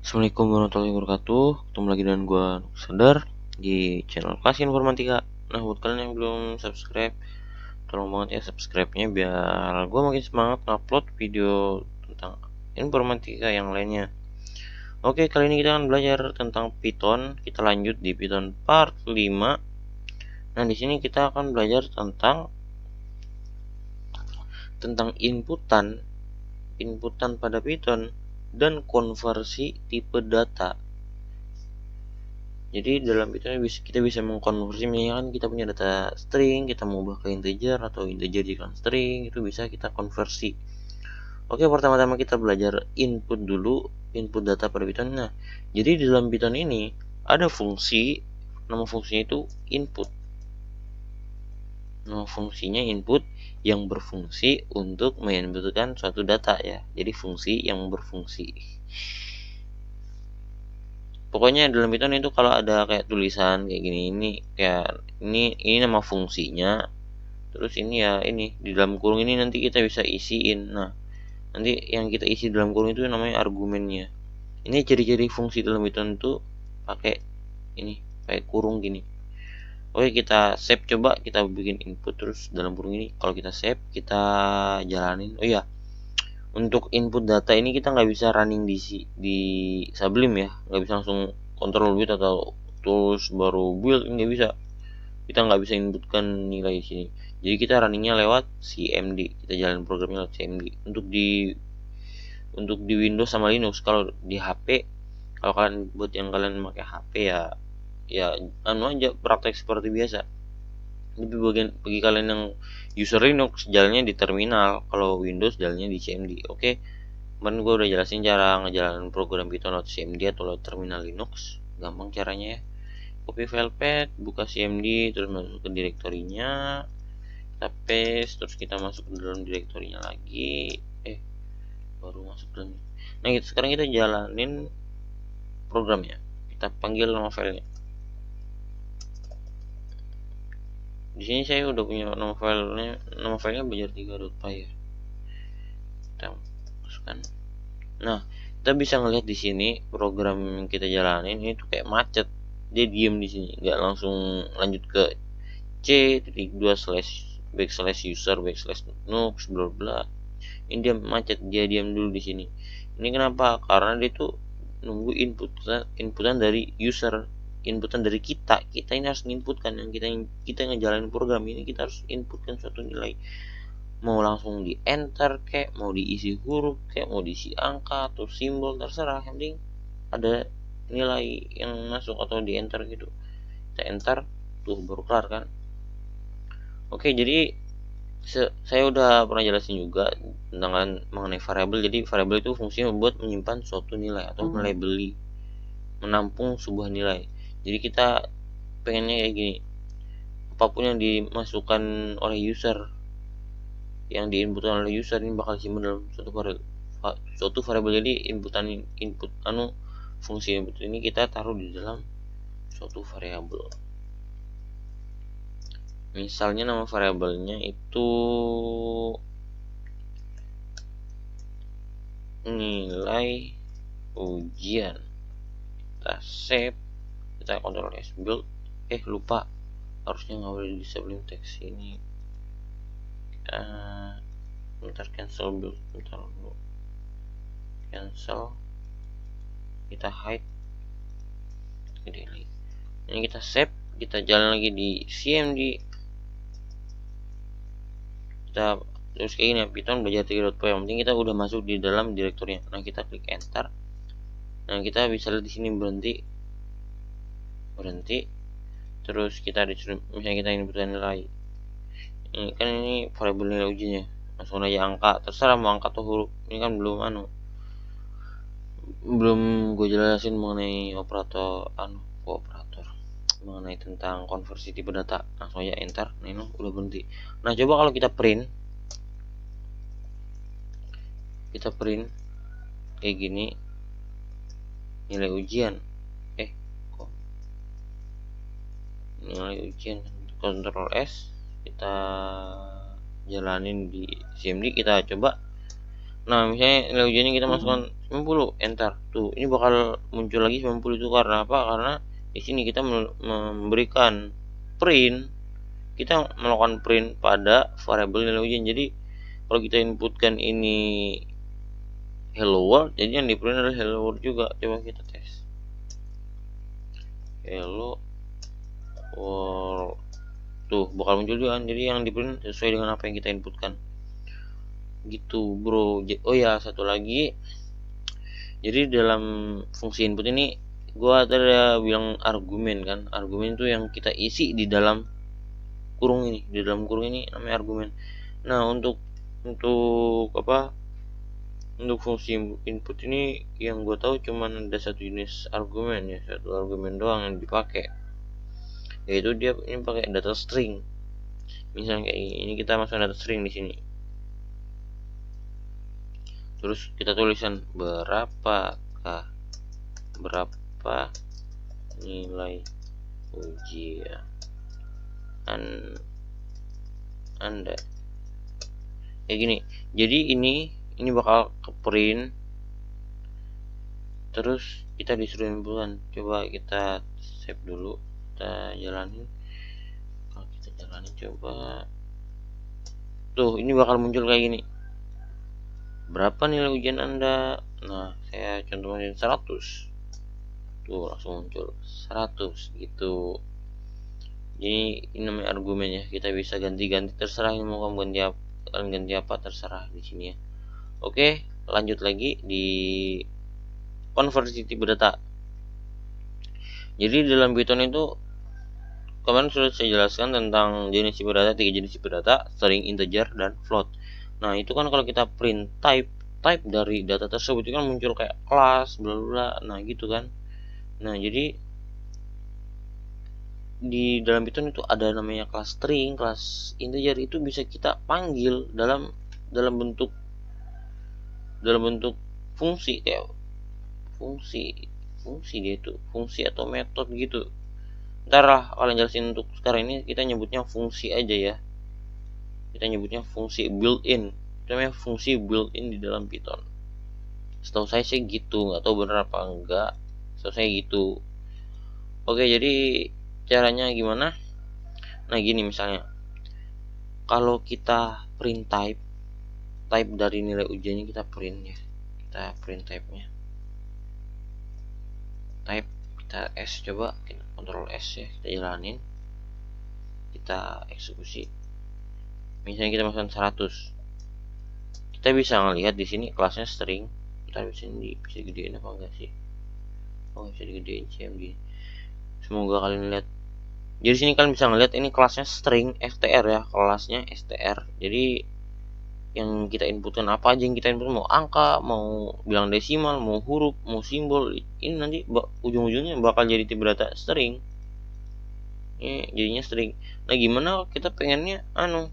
Assalamualaikum warahmatullahi wabarakatuh. Ketemu lagi dengan gue Sadar Di channel kelas informatika. Nah buat kalian yang belum subscribe Tolong banget ya subscribe-nya Biar gue makin semangat ngupload video Tentang informatika yang lainnya. Oke kali ini kita akan belajar tentang Python. Kita lanjut di Python part 5 Nah di sini kita akan belajar tentang Tentang inputan Inputan pada Python dan konversi tipe data. Jadi dalam itu kita bisa mengkonversi misalkan kita punya data string, kita mau ubah ke integer atau integer jadikan string, itu bisa kita konversi. Oke, pertama-tama kita belajar input dulu, input data pada Python. Nah, jadi di dalam Python ini ada fungsi nama fungsinya itu input. Fungsinya input yang berfungsi untuk menginputkan suatu data ya. Jadi fungsi yang berfungsi. Pokoknya dalam Python itu kalau ada kayak tulisan kayak gini ini kayak ini ini nama fungsinya. Terus ini ya ini di dalam kurung ini nanti kita bisa isiin. Nah, nanti yang kita isi dalam kurung itu namanya argumennya. Ini ciri-ciri fungsi dalam Python itu pakai ini pakai kurung gini Oke kita save coba kita bikin input terus dalam kurung ini. Kalau kita save kita jalanin. Oh iya untuk input data ini kita nggak bisa running di di Sublime ya. Nggak bisa langsung control build atau terus baru build nggak bisa. Kita nggak bisa inputkan nilai di sini. Jadi kita runningnya lewat CMD kita jalan programnya lewat CMD untuk di untuk di Windows sama Linux. Kalau di HP kalau kalian buat yang kalian pakai HP ya ya anu aja praktek seperti biasa. Tapi bagian bagi kalian yang user Linux jalannya di terminal. Kalau Windows jalannya di CMD oke okay? kemarin gue udah jelasin cara ngejalanin program Python lewat CMD atau lewat terminal Linux. Gampang caranya ya. Copy file path buka CMD terus masuk ke direktorinya. Kita paste terus kita masuk ke dalam direktorinya lagi. Eh baru masuk dalam. Nah gitu, sekarang kita jalanin programnya kita panggil nama filenya di sini saya udah punya nama filenya nama filenya belajar3.py ya kita masukkan. Nah kita bisa ngelihat di sini program yang kita jalanin ini tuh kayak macet. Dia diem di sini nggak langsung lanjut ke c titik dua slash backslash user backslash nux bla bla ini dia macet dia diam dulu di sini. Ini kenapa? Karena dia tuh nunggu input inputan dari user inputan dari kita. Kita ini harus inputkan yang kita kita ngejalanin program ini kita harus inputkan suatu nilai. Mau langsung di enter kayak mau diisi huruf kayak mau diisi angka atau simbol terserah. Yang penting ada nilai yang masuk atau di enter gitu. Kita enter tuh baru kelar kan. Oke jadi saya udah pernah jelasin juga tentang mengenai variabel. Jadi variabel itu fungsinya membuat menyimpan suatu nilai atau hmm. melabeli menampung sebuah nilai jadi kita pengennya kayak gini. Apa pun yang dimasukkan oleh user yang diinputkan oleh user ini bakal simpan dalam suatu variabel suatu variabel. Jadi inputan input anu fungsi input ini kita taruh di dalam suatu variabel. Misalnya nama variabelnya itu nilai ujian. Kita save kita kontrol S build eh lupa. Harusnya nggak boleh di sublime text ini. Kita bentar cancel build. Bentar dulu. Cancel. Kita hide. Gede ini kita save. Kita jalan lagi di CMD kita terus kayak gini Python belajar 3.py yang penting kita udah masuk di dalam direkturnya. Nah kita klik enter. Nah kita bisa lihat di sini berhenti berhenti. Terus kita disuruh misalnya kita input nilai ini kan ini variabel nilai ujinya langsung aja angka. Terserah mau angka atau huruf. Ini kan belum anu. Belum gue jelasin mengenai operator anu operator mengenai tentang konversi tipe data. Langsung aja enter. Nah ini udah berhenti. Nah coba kalau kita print. Kita print kayak gini. Nilai ujian nilai ujian Ctrl S kita jalanin di CMD kita coba. Nah misalnya nilai ujiannya kita masukkan 90 enter. Tuh ini bakal muncul lagi 90 itu karena apa? Karena di sini kita memberikan print kita melakukan print pada variabel nilai ujian jadi kalau kita inputkan ini hello world jadi yang di print adalah hello world juga. Coba kita tes. Hello world tuh bakal muncul juga jadi yang di sesuai dengan apa yang kita inputkan. Gitu bro. Oh ya satu lagi. Jadi dalam fungsi input ini gua ada bilang argumen kan. Argumen itu yang kita isi di dalam kurung ini. Di dalam kurung ini namanya argumen. Nah untuk untuk apa? Untuk fungsi input ini yang gue tahu cuman ada satu jenis argumen ya. Satu argumen doang yang dipakai yaitu dia ini pakai data string. Misalnya kayak ini kita masuk data string di sini. Terus kita tulisan berapakah berapa nilai ujian anda? Kayak gini. Jadi ini ini bakal ke print terus kita disuruh inputan. Coba kita save dulu kita jalanin. Kalau kita jalanin coba. Tuh ini bakal muncul kayak gini. Berapa nilai ujian anda? Nah saya contohnya 100 tuh langsung muncul. 100 gitu. Jadi ini namanya argumen ya. Kita bisa ganti-ganti terserah ini mau kamu ganti apa kalian ganti apa terserah di sini ya. Oke lanjut lagi di konversi tipe data. Jadi dalam Python itu kemarin sudah saya jelaskan tentang jenis tipe data tiga jenis tipe data string integer dan float Nah, itu kan kalau kita print type type dari data tersebut itu kan muncul kayak kelas bla bla. Nah, gitu kan. Nah, jadi di dalam Python itu ada namanya kelas string, kelas integer itu bisa kita panggil dalam dalam bentuk dalam bentuk fungsi kayak fungsi fungsi dia itu fungsi atau metode gitu ntar lah kalian jelasin untuk sekarang ini kita nyebutnya fungsi aja ya. Kita nyebutnya fungsi built-in. Namanya fungsi built-in di dalam Python. Setahu saya sih gitu nggak tahu bener apa enggak. Setahu saya gitu. Oke jadi caranya gimana? Nah gini misalnya. Kalau kita print type type dari nilai ujiannya kita print ya. Kita print type nya type kita S coba kita kontrol S ya kita jalanin. Kita eksekusi. Misalnya kita masukkan 100 kita bisa ngelihat di sini kelasnya string. Kita bisa ini bisa gedein apa enggak sih? Oh bisa digedein CMD semoga kalian lihat. Jadi sini kalian bisa ngelihat ini kelasnya string str ya kelasnya str jadi yang kita inputkan apa aja yang kita input mau angka mau bilang desimal mau huruf mau simbol ini nanti ujung-ujungnya bakal jadi tipe data string. Ini jadinya string. Nah gimana kita pengennya anu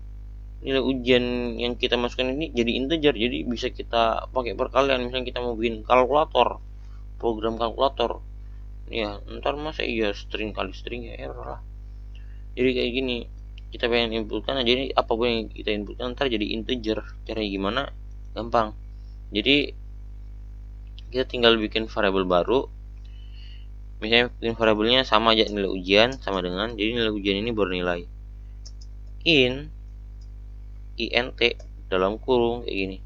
nilai ujian yang kita masukkan ini jadi integer jadi bisa kita pakai perkalian. Misalnya kita mau bikin kalkulator program kalkulator. Ya ntar masa iya string kali string ya error lah. Jadi kayak gini kita pengen inputkan jadi apa pun yang kita inputkan ntar jadi integer caranya gimana? Gampang. Jadi kita tinggal bikin variabel baru. Misalnya bikin variabelnya sama aja nilai ujian sama dengan jadi nilai ujian ini bernilai in int dalam kurung kayak gini.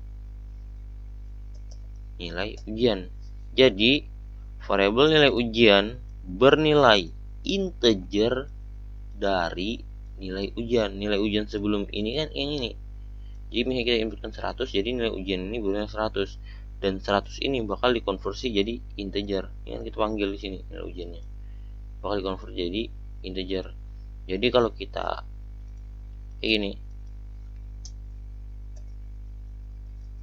Nilai ujian. Jadi variabel nilai ujian bernilai integer dari nilai ujian. Nilai ujian sebelum ini kan ini jadi misalnya kita inputkan 100 jadi nilai ujian ini bernilai 100 dan 100 ini bakal dikonversi jadi integer. Ini kan kita panggil di sini nilai ujiannya. Bakal dikonversi jadi integer. Jadi kalau kita kayak gini.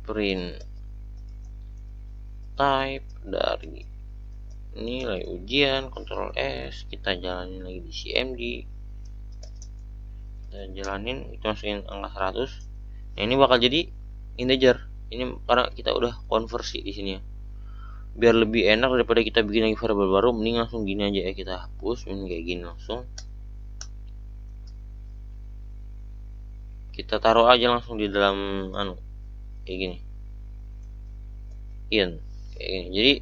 Print type dari nilai ujian Ctrl S kita jalanin lagi di CMD kita jalanin kita masukin angka 100 nah ini bakal jadi integer. Ini karena kita udah konversi di sini ya. Biar lebih enak daripada kita bikin lagi variabel baru mending langsung gini aja ya kita hapus ini kayak gini langsung. Kita taruh aja langsung di dalam anu kayak gini. In kayak gini. Jadi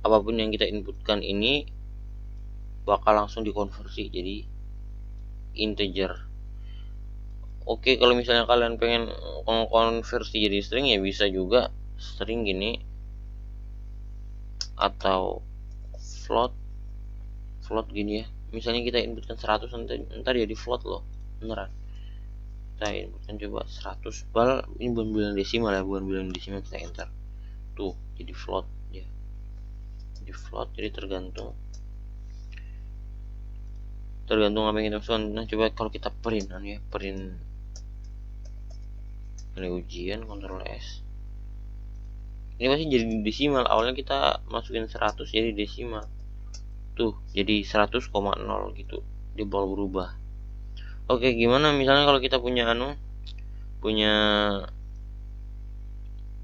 apa pun yang kita inputkan ini bakal langsung dikonversi jadi integer oke kalau misalnya kalian pengen konversi jadi string ya bisa juga string gini. Atau float. Float gini ya. Misalnya kita inputkan 100 ntar, ntar jadi float loh. Beneran. Kita inputkan coba 100 bal ini bukan bilang desimal ya bukan bilang desimal kita enter. Tuh jadi float ya jadi float jadi tergantung. Tergantung apa yang kita masukkan nah coba kalau kita print kan ya print nilai ujian Ctrl S. Ini masih jadi desimal. Awalnya kita masukin 100 jadi desimal. Tuh jadi 100,0 gitu. Dia bakal berubah. Oke gimana? Misalnya kalau kita punya anu punya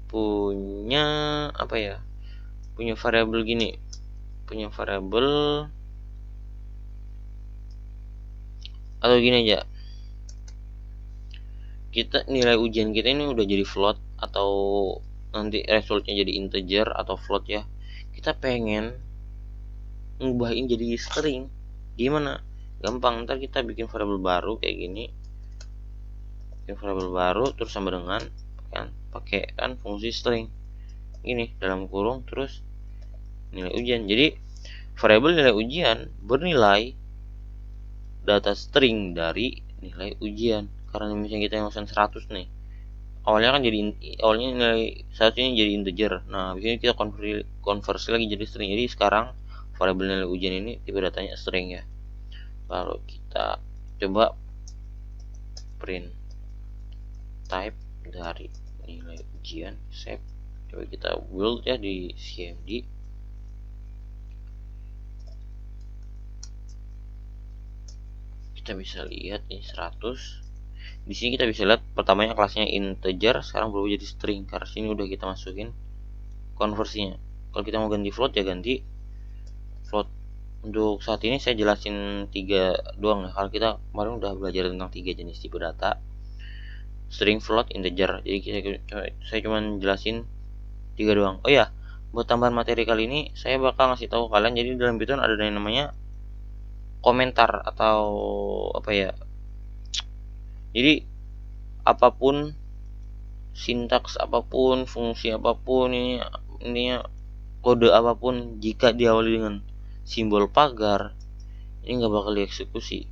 punya apa ya? Punya variabel gini. Punya variabel atau gini aja kita nilai ujian kita ini udah jadi float atau nanti resultnya jadi integer atau float ya. Kita pengen ngubahin jadi string. Gimana? Gampang ntar kita bikin variabel baru kayak gini. Bikin variabel baru terus sama dengan kan pakai kan fungsi string. Ini dalam kurung terus nilai ujian. Jadi variabel nilai ujian bernilai data string dari nilai ujian karena misalnya kita yang 100 nih awalnya kan jadi awalnya nilai satu ini jadi integer. Nah habis ini kita konversi, konversi lagi jadi string. Jadi sekarang variabel nilai ujian ini tipe datanya string ya. Lalu kita coba print type dari nilai ujian save. Coba kita build ya di cmd kita bisa lihat ini 100 di sini kita bisa lihat pertamanya kelasnya integer sekarang berubah jadi string. Karena sini udah kita masukin konversinya. Kalau kita mau ganti float ya ganti float. Untuk saat ini saya jelasin tiga doang ya. Kalau kita kemarin udah belajar tentang tiga jenis tipe data. String float integer. Jadi kita, saya cuma jelasin tiga doang. Oh ya buat tambahan materi kali ini saya bakal ngasih tahu kalian. Jadi dalam Python ada yang namanya komentar atau apa ya jadi apa pun sintaks apa pun fungsi apa pun ini ini kode apa pun jika diawali dengan simbol pagar ini nggak bakal dieksekusi.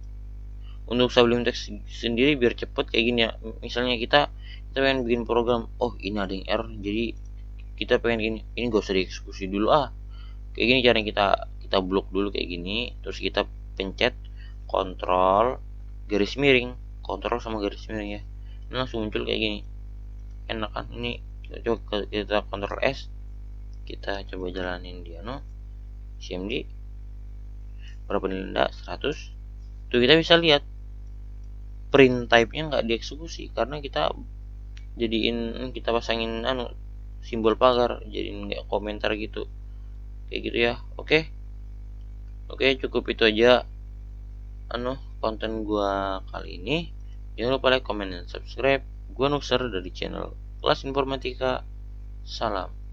Untuk sebelum teks sendiri biar cepet kayak gini ya. Misalnya kita kita pengen bikin program oh ini ada yang error jadi kita pengen gini ini gak usah dieksekusi dulu ah. Kayak gini cara kita kita blok dulu kayak gini terus kita pencet kontrol garis miring kontrol sama garis miring ya. Ini langsung muncul kayak gini. Enak kan? Ini kita coba kita kontrol S. Kita coba jalanin dia no? CMD berapa nilai 100 tuh kita bisa lihat. Print type nya nggak dieksekusi karena kita jadiin kita pasangin anu simbol pagar. Jadiin kayak komentar gitu. Kayak gitu ya. Oke. Okay? oke cukup itu aja anu konten gua kali ini jangan lupa like comment dan subscribe. Gua Nuxer dari channel kelas informatika. Salam